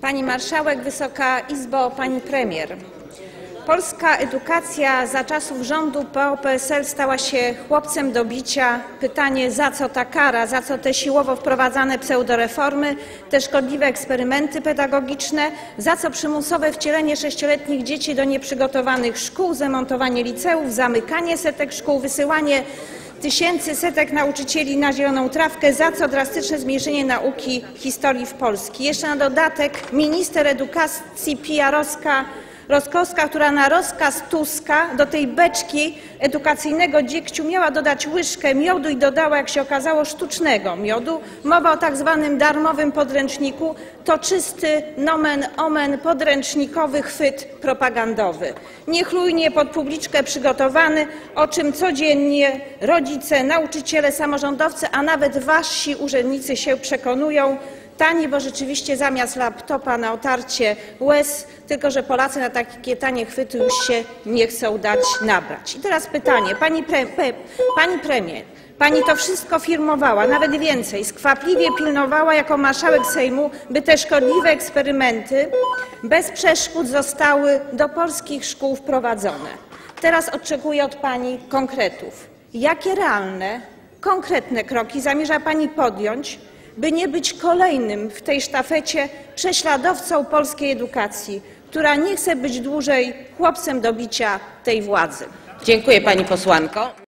Pani Marszałek, Wysoka Izbo, Pani Premier. Polska edukacja za czasów rządu PO-PSL stała się chłopcem do bicia. Pytanie, za co ta kara, za co te siłowo wprowadzane pseudoreformy, te szkodliwe eksperymenty pedagogiczne, za co przymusowe wcielenie sześcioletnich dzieci do nieprzygotowanych szkół, zamontowanie liceów, zamykanie setek szkół, wysyłanie tysięcy, setek nauczycieli na zieloną trawkę, za co drastyczne zmniejszenie nauki historii w Polsce. Jeszcze na dodatek minister edukacji PR-owska Roskowska, która na rozkaz Tuska do tej beczki edukacyjnego dziegciu miała dodać łyżkę miodu i dodała, jak się okazało, sztucznego miodu. Mowa o tak zwanym darmowym podręczniku. To czysty nomen omen podręcznikowy chwyt propagandowy. Niechlujnie pod publiczkę przygotowany, o czym codziennie rodzice, nauczyciele, samorządowcy, a nawet wasi urzędnicy się przekonują. Tani, bo rzeczywiście zamiast laptopa na otarcie łez, tylko że Polacy na takie tanie chwyty już się nie chcą dać nabrać. I teraz pytanie, pani, pre, pe, pani premier, pani to wszystko firmowała, nawet więcej, skwapliwie pilnowała jako marszałek Sejmu, by te szkodliwe eksperymenty bez przeszkód zostały do polskich szkół wprowadzone. Teraz oczekuję od pani konkretów. Jakie realne, konkretne kroki zamierza pani podjąć, by nie być kolejnym w tej sztafecie prześladowcą polskiej edukacji, która nie chce być dłużej chłopcem do bicia tej władzy. Dziękuję pani posłanko.